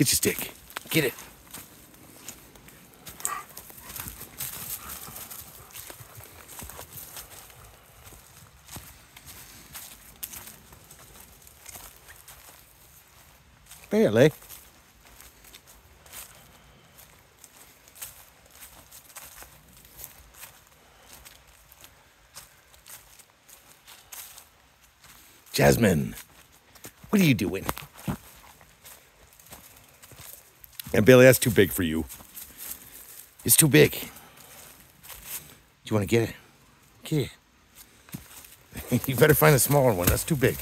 Get your stick. Get it. Barely. Jasmine, what are you doing? And Bailey, that's too big for you. It's too big. Do you want to get it? Get it. you better find a smaller one. That's too big.